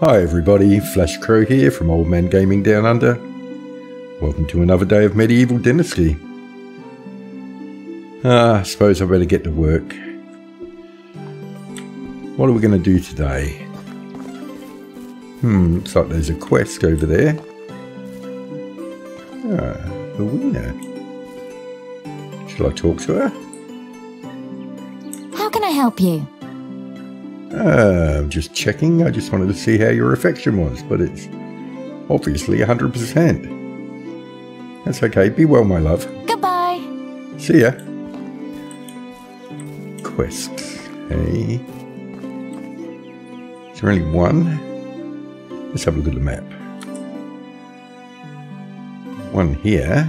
Hi everybody, Flashcrow here from Old Man Gaming Down Under. Welcome to another day of Medieval Dynasty. Ah, I suppose I better get to work. What are we going to do today? Hmm, looks like there's a quest over there. Ah, winner. Shall I talk to her? How can I help you? Uh, I'm just checking. I just wanted to see how your affection was, but it's obviously 100%. That's okay. Be well, my love. Goodbye. See ya. Quests. Hey. Is there only one? Let's have a look at the map. One here.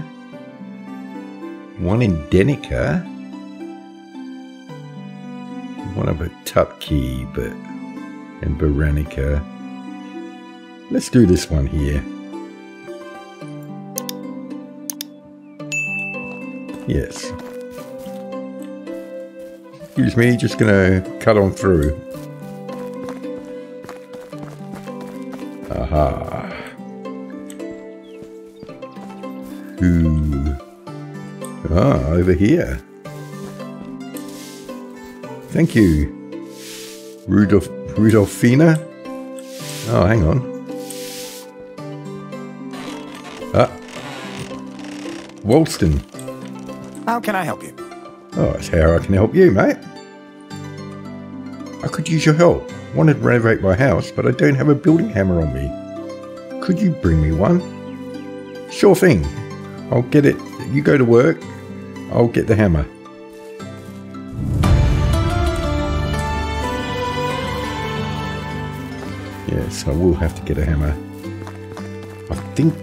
One in Denica. One up at Tupkey, but and Baranica. Let's do this one here. Yes. Excuse me, just gonna cut on through. Aha. Ooh. Ah, over here. Thank you. Rudolph Rudolfina? Oh, hang on. Ah. Walston. How can I help you? Oh, that's how I can help you, mate. I could use your help. Wanted to renovate my house, but I don't have a building hammer on me. Could you bring me one? Sure thing. I'll get it. You go to work. I'll get the hammer. Yes, I will have to get a hammer. I think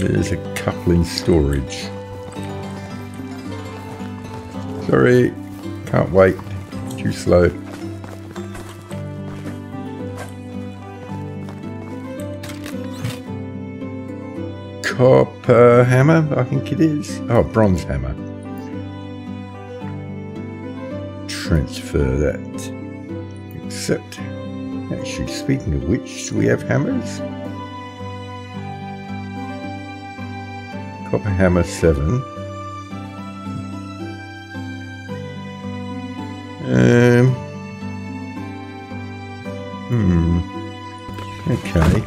there's a couple in storage. Sorry, can't wait. Too slow. Copper hammer, I think it is. Oh, bronze hammer. Transfer that. Accept. Actually, speaking of which, do we have hammers? Copper hammer 7. Um. Hmm. Okay.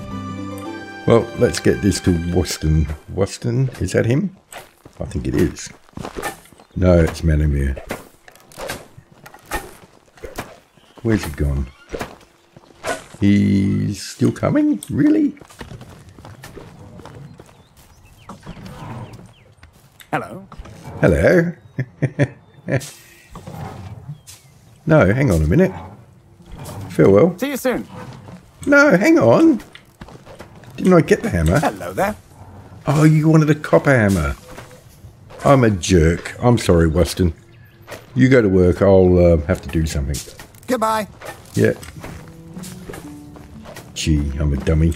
Well, let's get this to Waston. Waston, is that him? I think it is. No, it's Manamir. Where's he gone? He's still coming? Really? Hello. Hello. no, hang on a minute. Farewell. See you soon. No, hang on. Didn't I get the hammer? Hello there. Oh, you wanted a copper hammer. I'm a jerk. I'm sorry, Weston. You go to work. I'll uh, have to do something. Goodbye. Yeah. Gee, I'm a dummy.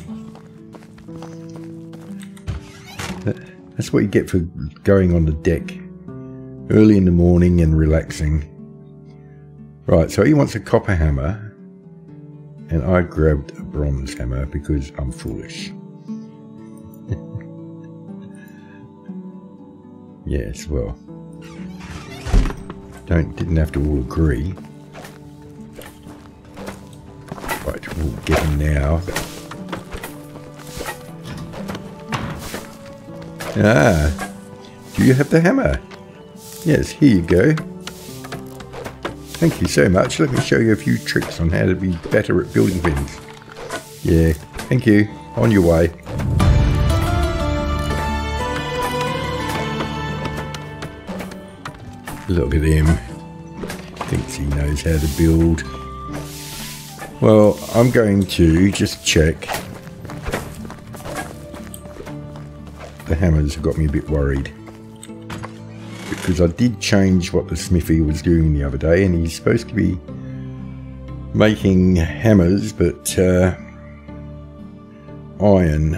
That's what you get for going on the deck early in the morning and relaxing. Right, so he wants a copper hammer, and I grabbed a bronze hammer because I'm foolish. yes, well, don't didn't have to all agree. Right, we'll get him now. Ah, do you have the hammer? Yes, here you go. Thank you so much. Let me show you a few tricks on how to be better at building things. Yeah, thank you. On your way. Look at him. Thinks he knows how to build. Well, I'm going to just check. The hammers have got me a bit worried. Because I did change what the smithy was doing the other day, and he's supposed to be making hammers, but uh, iron.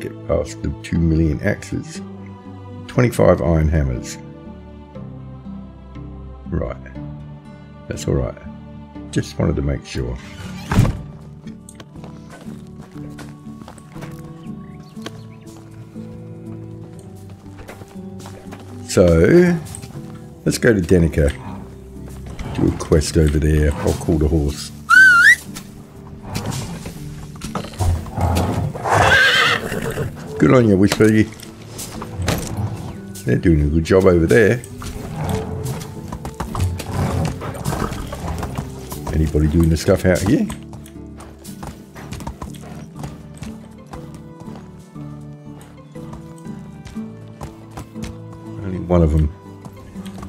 Get past the 2 million axes. 25 iron hammers. Right. That's all right. Just wanted to make sure. So, let's go to Denica. Do a quest over there. I'll call the horse. Good on you, Whisper. They're doing a good job over there. Anybody doing the stuff out here? Only one of them.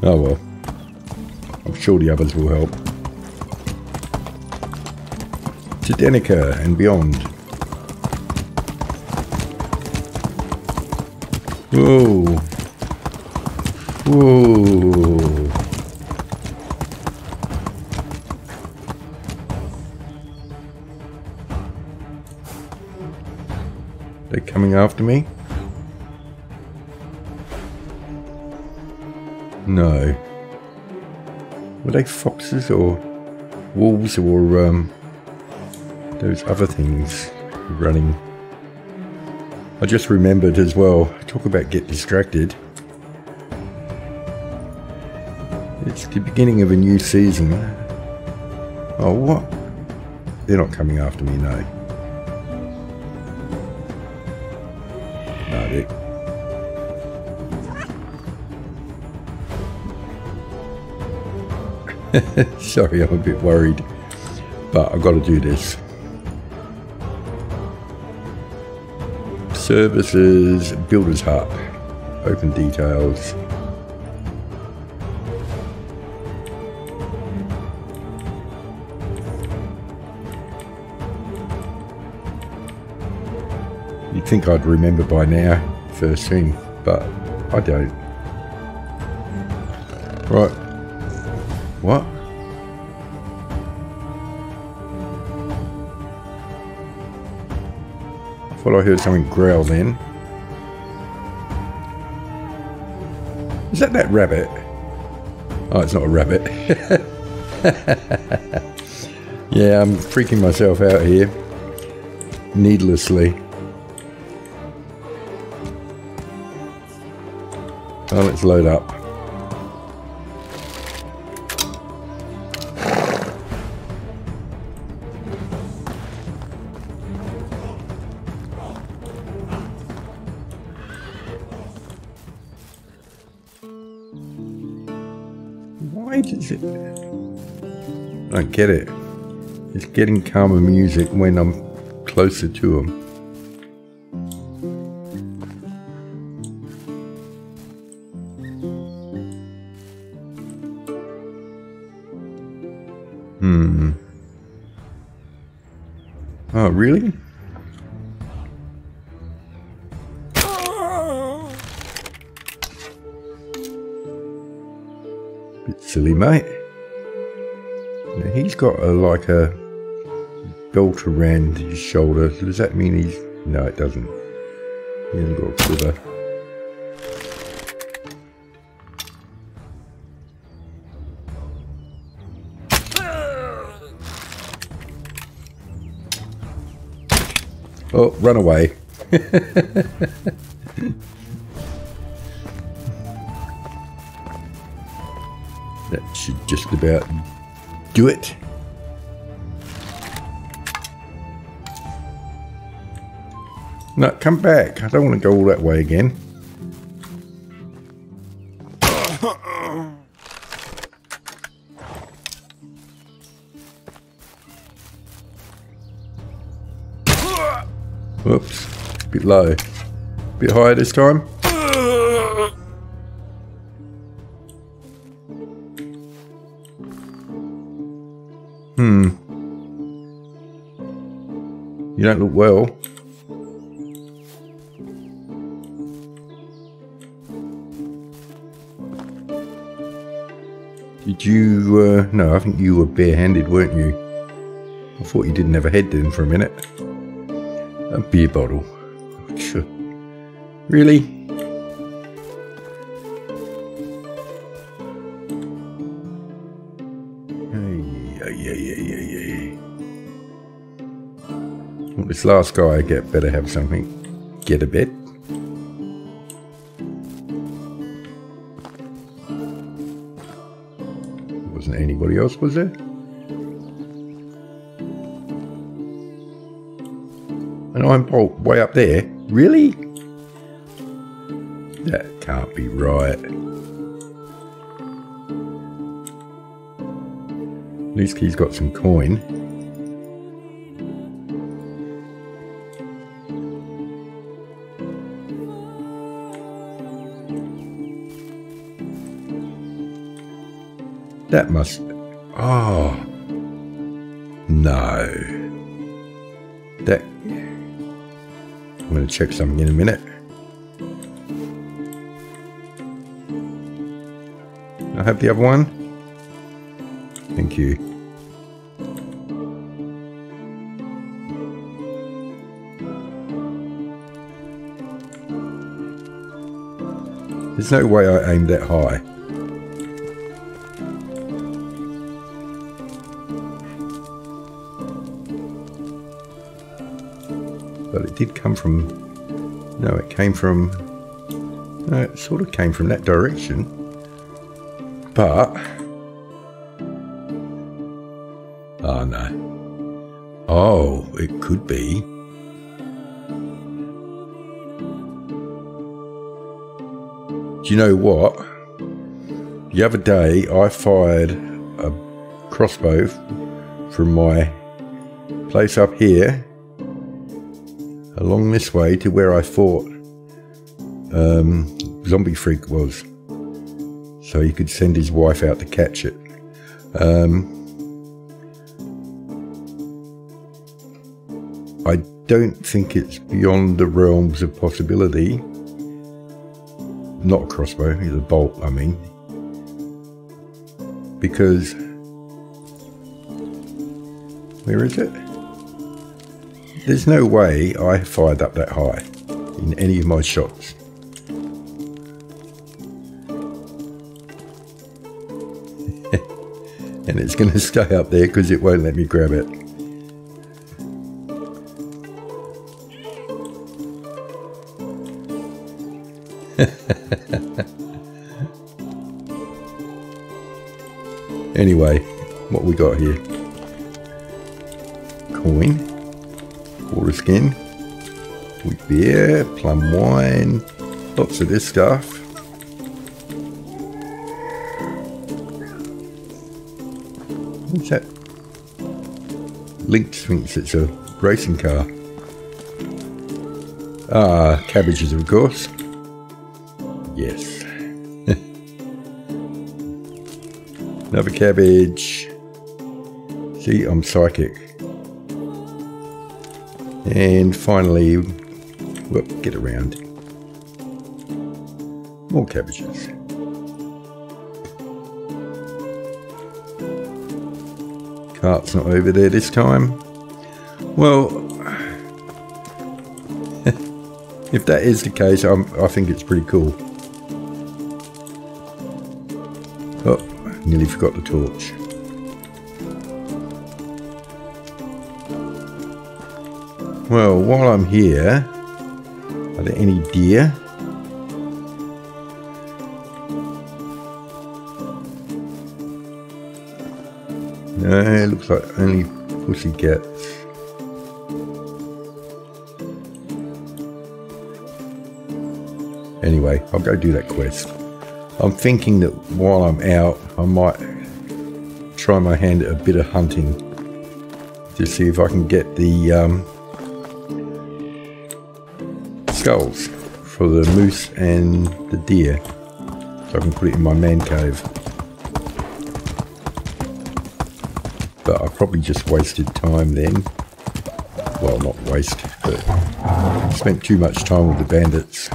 Oh well. I'm sure the others will help. To Denica and beyond. Whoa. Whoa. After me? No. Were they foxes or wolves or um, those other things running? I just remembered as well, talk about get distracted. It's the beginning of a new season. Oh, what? They're not coming after me, no. Sorry, I'm a bit worried, but I've got to do this. Services, Builder's Hut, open details. You'd think I'd remember by now, first thing, but I don't. Right. I heard something growl then. Is that that rabbit? Oh, it's not a rabbit. yeah, I'm freaking myself out here. Needlessly. Oh, let's load up. Why it... I get it. It's getting calmer music when I'm closer to him. Hmm. Oh, really? Got a like a belt around his shoulder. Does that mean he's? No, it doesn't. He hasn't got a quiver. Oh, run away. that should just about do it. No, come back. I don't want to go all that way again. Whoops. Bit low. Bit higher this time. Hmm. You don't look well. Did you, uh, no, I think you were barehanded, weren't you? I thought you didn't have a head then for a minute. A beer bottle. Really? This last guy I get better have something. Get a bit. Wasn't anybody else, was there? And I'm way up there. Really? That can't be right. At least he's got some coin. That must... Oh. No. That... I'm going to check something in a minute. I have the other one. Thank you. There's no way I aimed that high. But it did come from... No, it came from... No, it sort of came from that direction. But... Oh, no. Oh, it could be. Do you know what? The other day I fired a crossbow from my place up here along this way to where I thought um, Zombie Freak was. So he could send his wife out to catch it. Um, I don't think it's beyond the realms of possibility. Not a crossbow, it's a bolt, I mean. Because. Where is it? There's no way I fired up that high in any of my shots. and it's going to stay up there because it won't let me grab it. anyway, what we got here? Skin, wheat beer, plum wine, lots of this stuff. What's that? Link thinks it's a racing car. Ah, cabbages, of course. Yes. Another cabbage. See, I'm psychic. And finally, get around. More cabbages. Cart's not over there this time. Well, if that is the case, I'm, I think it's pretty cool. Oh, nearly forgot the torch. Well, while I'm here, are there any deer? No, it looks like only pussycats. Anyway, I'll go do that quest. I'm thinking that while I'm out, I might try my hand at a bit of hunting to see if I can get the um, skulls for the moose and the deer. So I can put it in my man cave. But I probably just wasted time then. Well, not waste, but spent too much time with the bandits.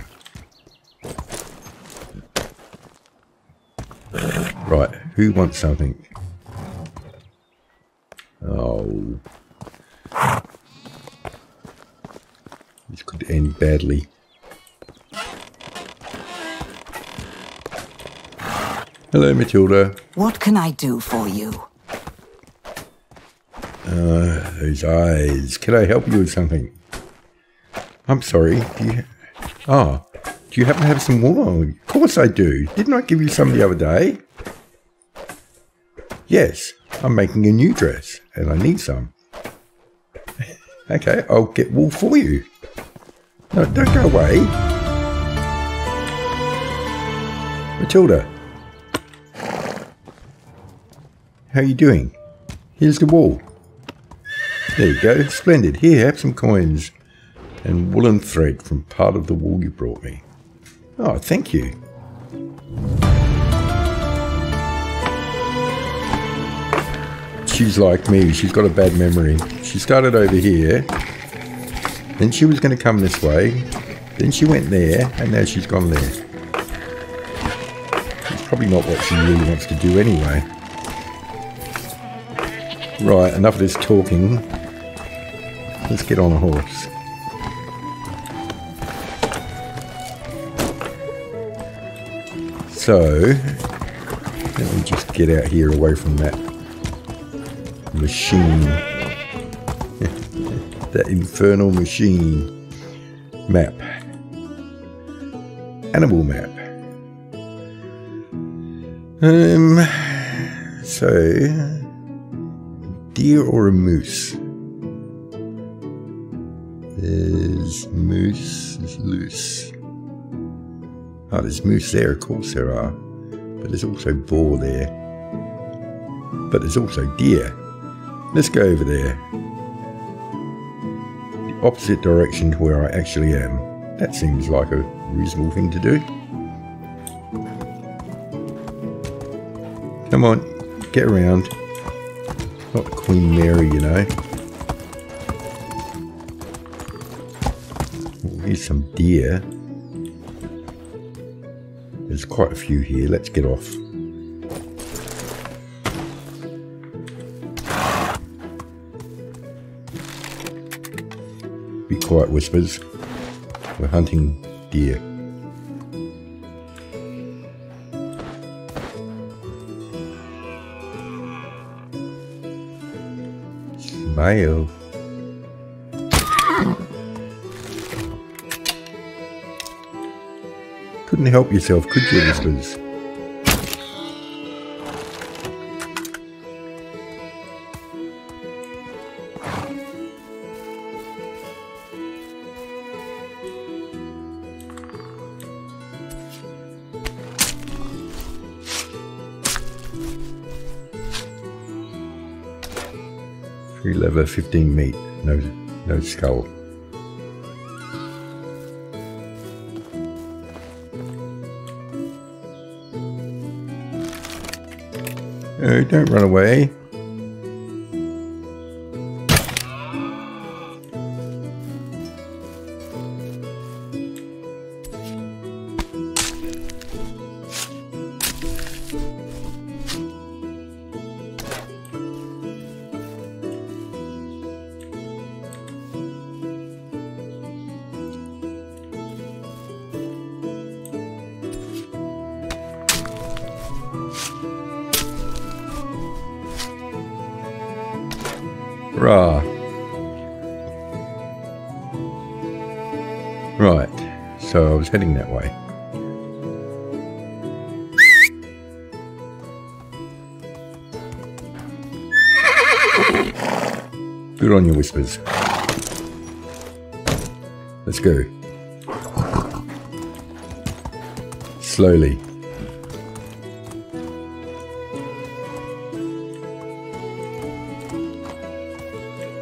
Right, who wants something? Oh. This could end badly. Hello, Matilda. What can I do for you? Uh, those eyes. Can I help you with something? I'm sorry. Do you... Oh, do you happen to have some wool? Of course I do. Didn't I give you some the other day? Yes, I'm making a new dress and I need some. okay, I'll get wool for you. No, don't go away. Matilda. How are you doing? Here's the wool. There you go. Splendid. Here, have some coins and woolen thread from part of the wool you brought me. Oh, thank you. She's like me. She's got a bad memory. She started over here. Then she was going to come this way. Then she went there. And now she's gone there. It's probably not what she really wants to do anyway. Right, enough of this talking. Let's get on a horse. So, let me just get out here away from that machine. That infernal machine. Map. Animal map. Um, so, deer or a moose? There's moose, there's loose. Oh, there's moose there, of course there are. But there's also boar there. But there's also deer. Let's go over there. Opposite direction to where I actually am. That seems like a reasonable thing to do. Come on, get around. Not Queen Mary, you know. Oh, here's some deer. There's quite a few here. Let's get off. Quiet, Whispers. We're hunting deer. Smile. Couldn't help yourself, could you, Whispers? Leather, 15 meat, no, no skull. Don't run away. Heading that way. Good on your Whispers. Let's go. Slowly.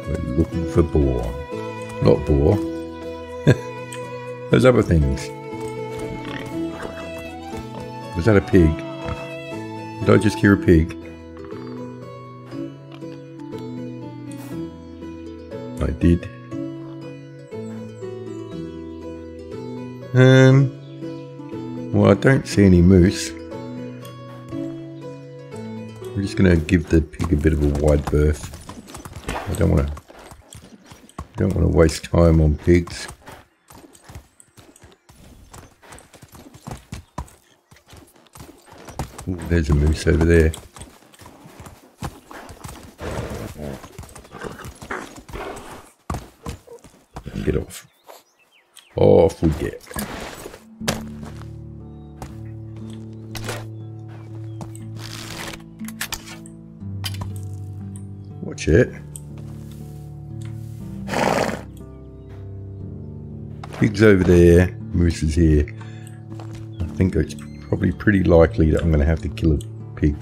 We're looking for boar. Not boar. Those other things. Was that a pig? Did I just hear a pig? I did. Um. Well, I don't see any moose. I'm just going to give the pig a bit of a wide berth. I don't want to. Don't want to waste time on pigs. There's a moose over there. Get off. Off we get. Watch it. Pig's over there, moose is here. I think it's probably pretty likely that I'm going to have to kill a pig.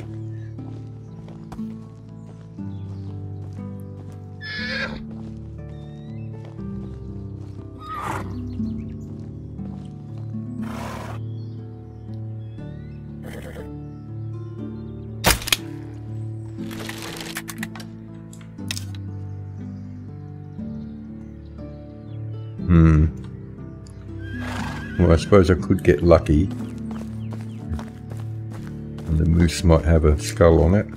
Hmm. Well, I suppose I could get lucky. Moose might have a skull on it.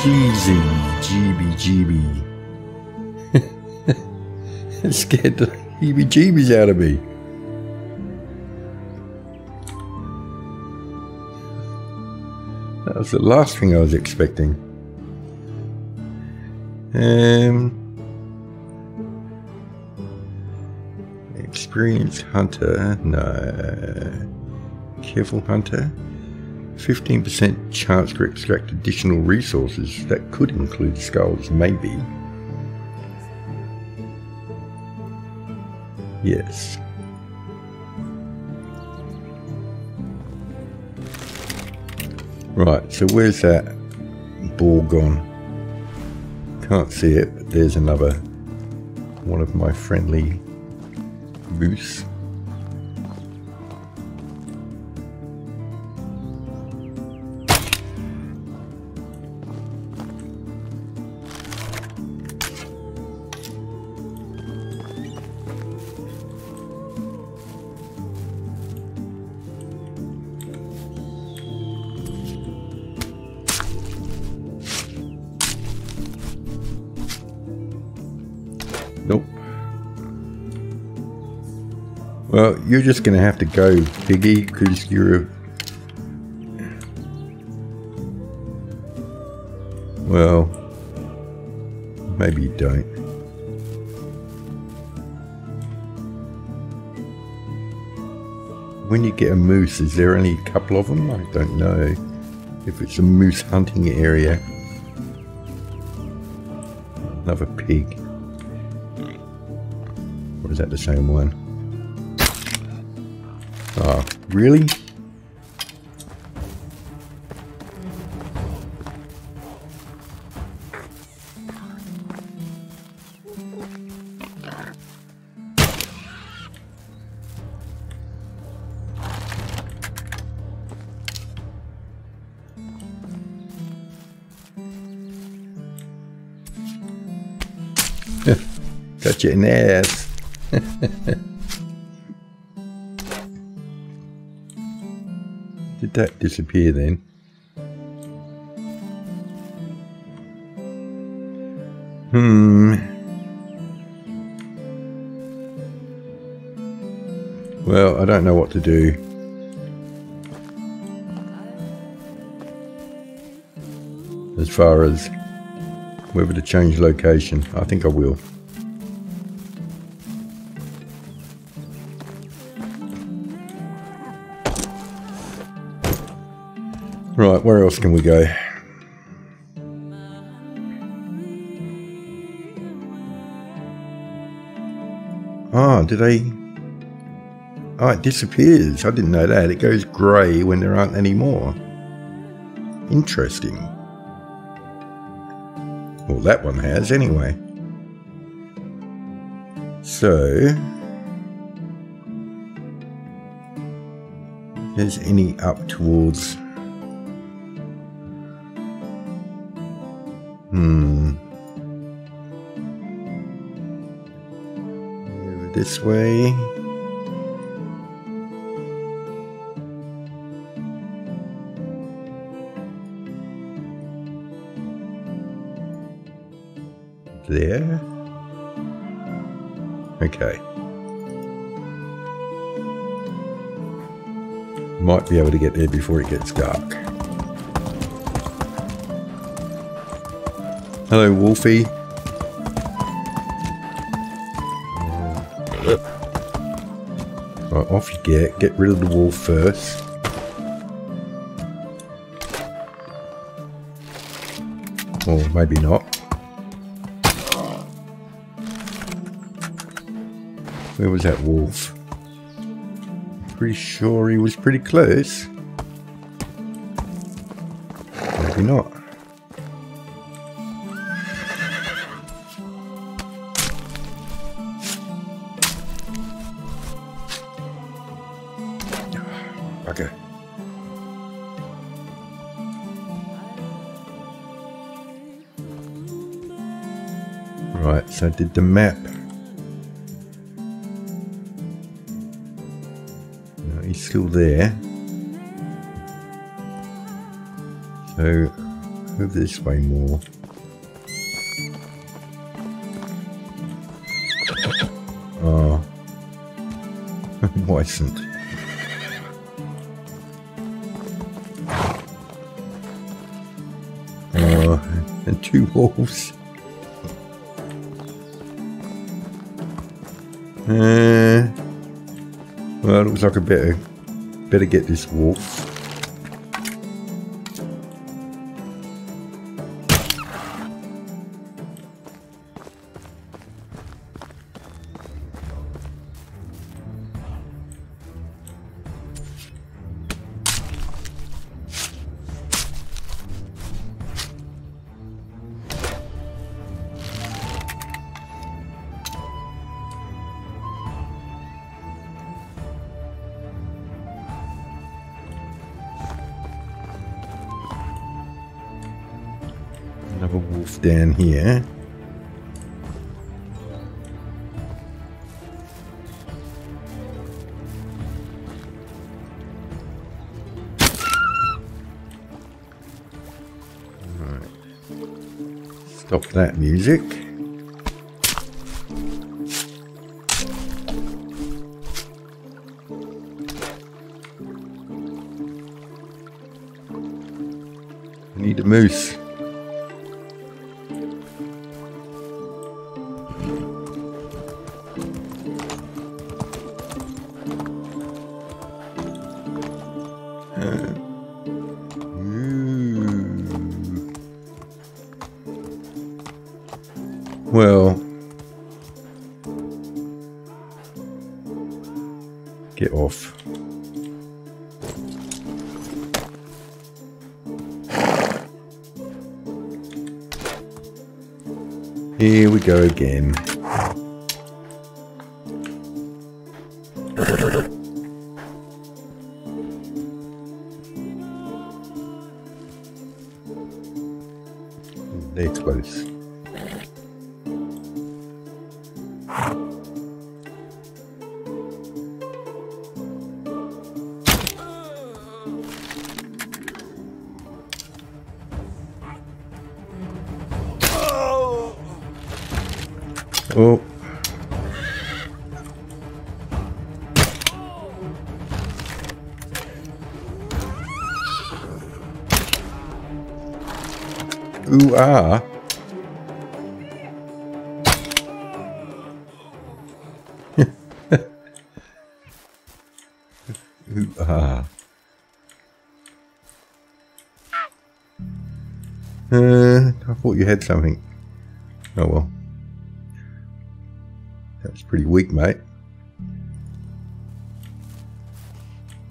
Jeezy, jeeby, jeeby. It scared the heebie jeebies out of me. The last thing I was expecting. Um, experienced hunter, no. Careful hunter. 15% chance to extract additional resources. That could include skulls, maybe. Yes. Right, so where's that ball gone? Can't see it, but there's another one of my friendly moose. You're just to have to go, Piggy, because you're. Well, maybe you don't. When you get a moose, is there only a couple of them? I don't know. If it's a moose hunting area. Another pig. Or is that the same one? Really? Got you in the ass. Did that disappear then? Hmm. Well, I don't know what to do. As far as whether to change location, I think I will. Right, where else can we go? Ah, did I... Oh, it disappears. I didn't know that. It goes grey when there aren't any more. Interesting. Well, that one has, anyway. So... There's any up towards... this way. There. Okay. Might be able to get there before it gets dark. Hello, Wolfie. Right, off you get. Get rid of the wolf first. Or maybe not. Where was that wolf? Pretty sure he was pretty close. Maybe not. I did the map. No, he's still there. So, move this way more. Oh. Moistened. Oh, and two wolves. Uh, well, it looks like I better better get this wolf. Another wolf down here. Stop that music. Need a moose. game. Day 12. Ooh ah. Ooh ah. Uh, I thought you had something. Oh well. That's pretty weak, mate.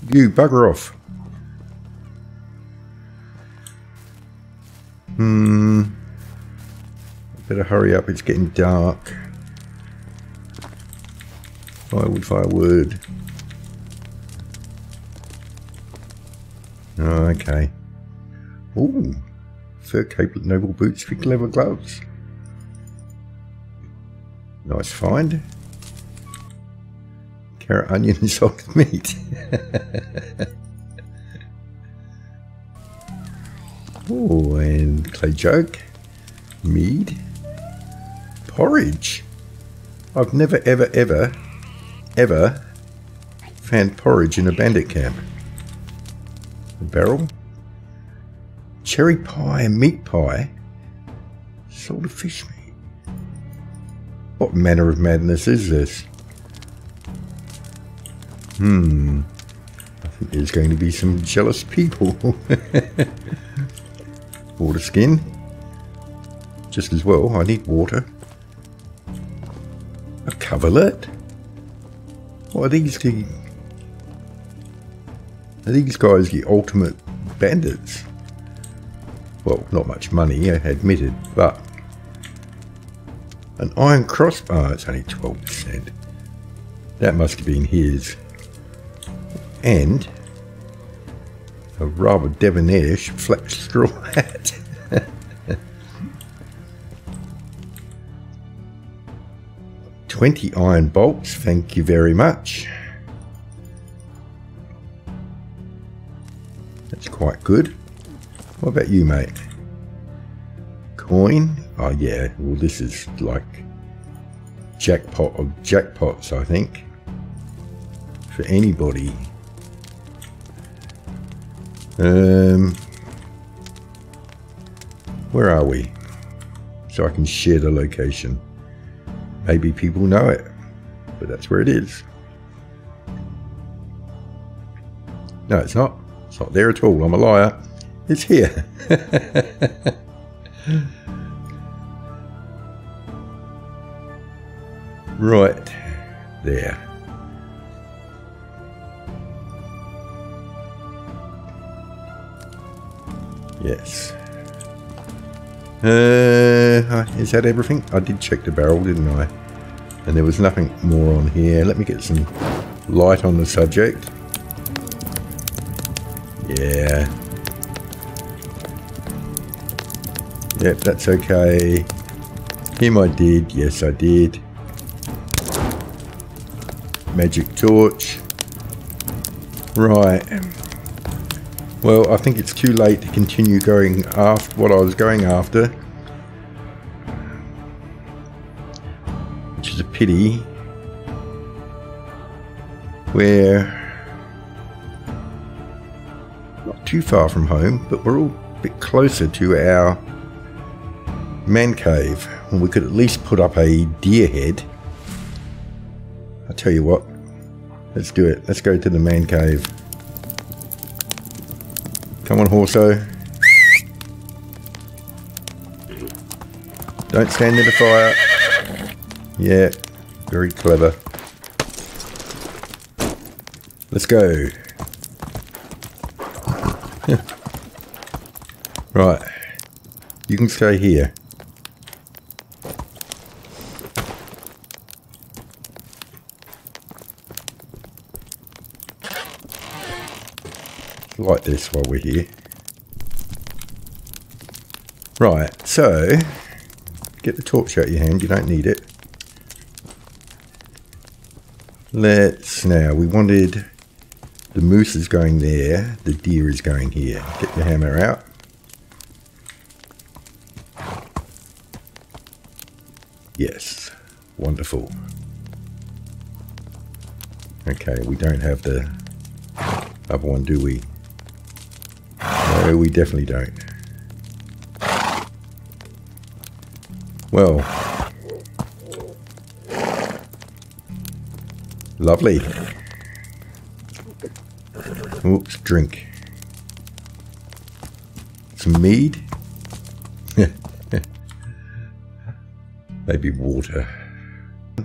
You bugger off. Better hurry up, it's getting dark. Firewood, firewood. Oh, ah, okay. Ooh. Fur cape noble boots, thick leather gloves. Nice find. Carrot, onion, and salted meat. oh, and clay jug, mead, porridge. I've never, ever, ever, ever found porridge in a bandit camp. The barrel. Cherry pie and meat pie. Salted fish meat. What manner of madness is this? Hmm. I think there's going to be some jealous people. water skin. Just as well, I need water. Coverlet? What are these? The, are these guys the ultimate bandits? Well, not much money, I admitted, but an iron crossbar, it's only 12%. That must have been his. And a rather debonairish flat straw hat. Twenty iron bolts, thank you very much. That's quite good. What about you, mate? Coin? Oh yeah, well this is like jackpot of jackpots, I think. For anybody. Um, where are we? So I can share the location. Maybe people know it, but that's where it is. No, it's not. It's not there at all. I'm a liar. It's here. right there. Yes. Uh, is that everything? I did check the barrel, didn't I? And there was nothing more on here. Let me get some light on the subject. Yeah. Yep, that's okay. Him I did. Yes, I did. Magic torch. Right. Well, I think it's too late to continue going after what I was going after. Which is a pity. We're not too far from home, but we're all a bit closer to our man cave. And we could at least put up a deer head. I tell you what, let's do it. Let's go to the man cave. Horso. Don't stand in the fire. Yeah, very clever. Let's go. right. You can stay here. This while we're here. Right, so get the torch out of your hand, you don't need it. Let's now, we wanted the moose is going there, the deer is going here. Get the hammer out. Yes, wonderful. Okay, we don't have the other one, do we? No, we definitely don't. Well. Lovely. Oops, drink. Some mead? Maybe water.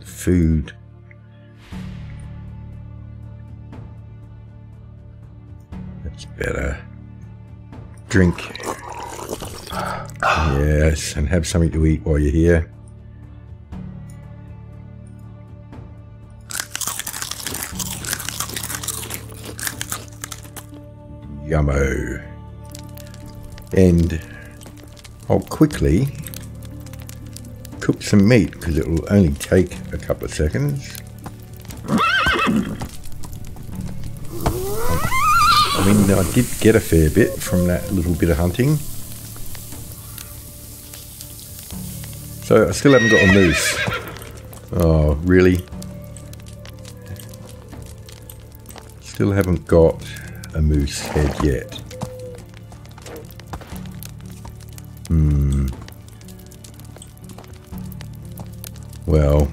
Food. Drink. Yes, and have something to eat while you're here. Yummo. And I'll quickly cook some meat because it will only take a couple of seconds. I mean, I did get a fair bit from that little bit of hunting. So I still haven't got a moose. Oh, really? Still haven't got a moose head yet. Hmm. Well,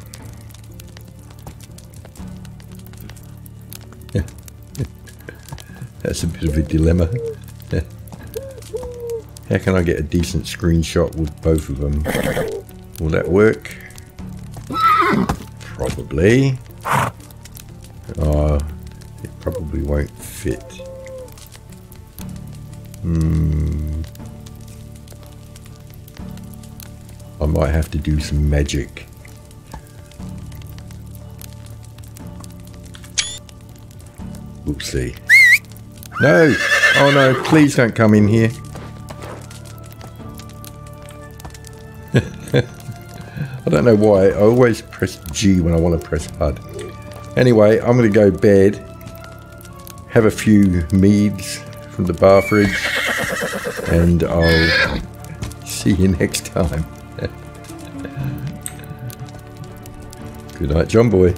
bit of a dilemma. How can I get a decent screenshot with both of them? Will that work? Probably. Oh, it probably won't fit. Hmm. I might have to do some magic. We'll see. No! Oh no, please don't come in here. I don't know why. I always press G when I want to press HUD. Anyway, I'm going to go bed, have a few meads from the bar fridge, and I'll see you next time. Good night, John Boy.